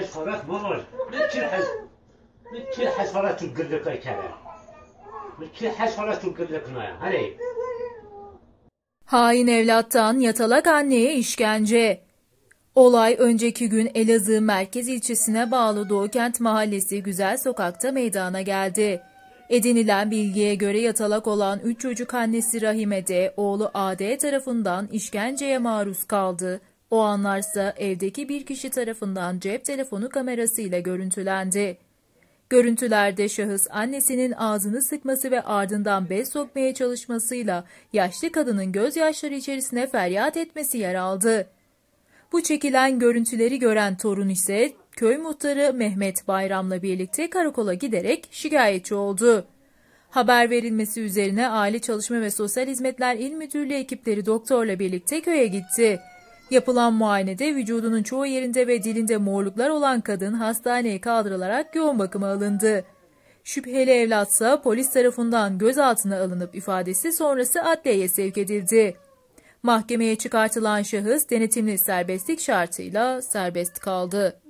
حشرات مرج من كل حش من كل حشرات تقول لك اي كلام من كل حشرات تقول لك ما هلي Hain evlattan yatalak anneye işkence. Olay önceki gün Elazığ merkez ilçesine bağlı Doğukent Mahallesi Güzel Sokak'ta meydana geldi. Edinilen bilgiye göre yatalak olan 3 çocuk annesi Rahime de oğlu AD tarafından işkenceye maruz kaldı. O anlarsa evdeki bir kişi tarafından cep telefonu kamerasıyla görüntülendi. Görüntülerde şahıs annesinin ağzını sıkması ve ardından bez sokmaya çalışmasıyla yaşlı kadının gözyaşları içerisine feryat etmesi yer aldı. Bu çekilen görüntüleri gören torun ise köy muhtarı Mehmet Bayram'la birlikte karakola giderek şikayetçi oldu. Haber verilmesi üzerine Aile Çalışma ve Sosyal Hizmetler İl Müdürlüğü ekipleri doktorla birlikte köye gitti. Yapılan muayenede vücudunun çoğu yerinde ve dilinde morluklar olan kadın hastaneye kaldırılarak yoğun bakıma alındı. Şüpheli evlatsa polis tarafından gözaltına alınıp ifadesi sonrası adliyeye sevk edildi. Mahkemeye çıkartılan şahıs denetimli serbestlik şartıyla serbest kaldı.